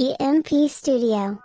EMP Studio.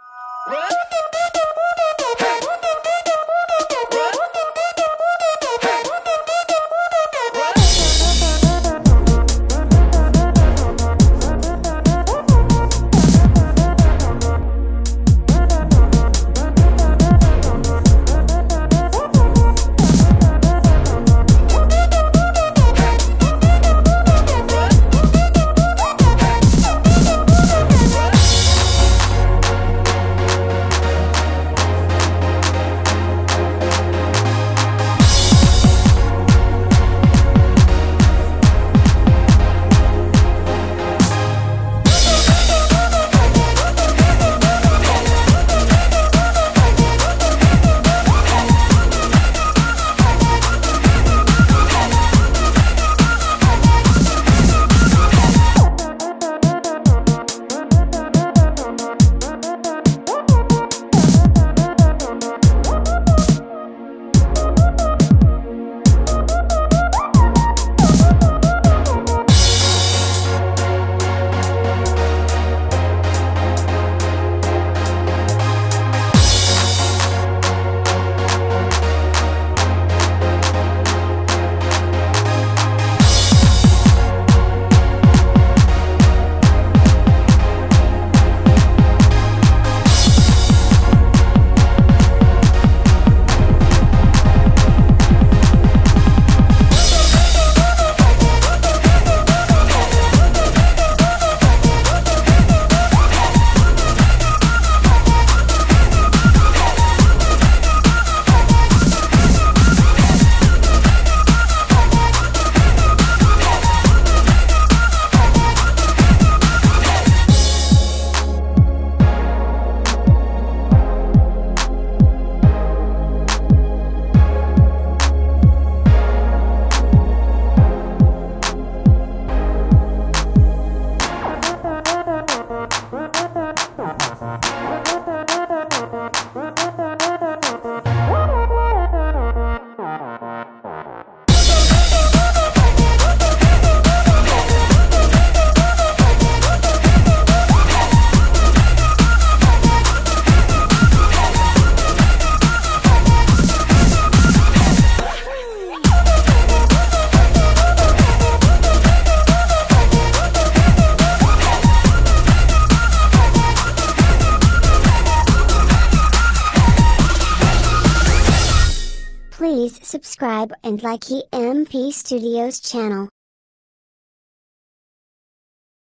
Please subscribe and like EMP Studios channel.